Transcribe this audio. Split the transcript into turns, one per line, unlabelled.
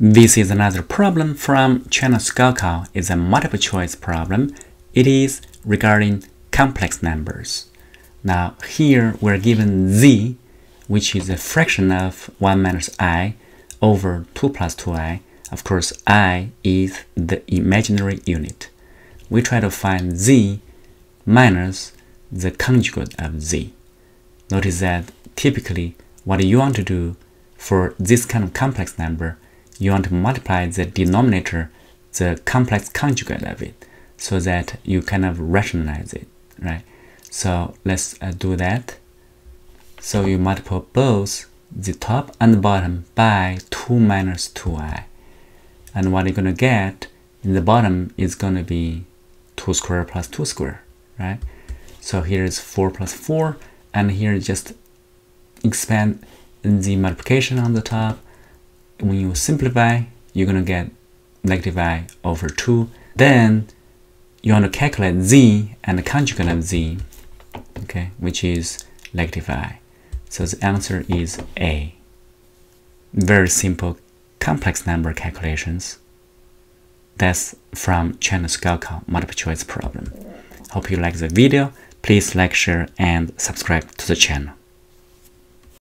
This is another problem from China Gaokao. It's a multiple choice problem. It is regarding complex numbers. Now here we're given z, which is a fraction of 1 minus i over 2 plus 2i. Of course, i is the imaginary unit. We try to find z minus the conjugate of z. Notice that typically what you want to do for this kind of complex number you want to multiply the denominator, the complex conjugate of it, so that you kind of rationalize it, right? So let's uh, do that. So you multiply both the top and the bottom by 2 minus 2i. And what you're going to get in the bottom is going to be 2 square plus 2 square, right? So here is 4 plus 4, and here just expand the multiplication on the top when you simplify, you're gonna get negative i over 2. Then you want to calculate z and the conjugate of z, okay, which is negative i. So the answer is A. Very simple complex number calculations. That's from China Gaokao multiple choice problem. Hope you like the video. Please like, share, and subscribe to the channel.